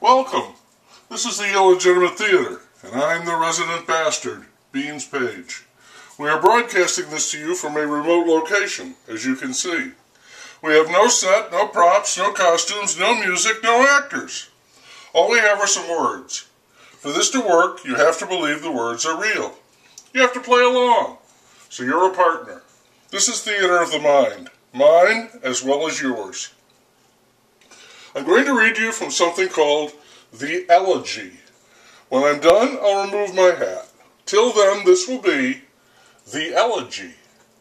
Welcome. This is the Illegitimate Theater, and I'm the resident bastard, Beans Page. We are broadcasting this to you from a remote location, as you can see. We have no set, no props, no costumes, no music, no actors. All we have are some words. For this to work, you have to believe the words are real. You have to play along. So you're a partner. This is theater of the mind, mine as well as yours. I'm going to read you from something called The Elegy. When I'm done, I'll remove my hat. Till then, this will be The Elegy.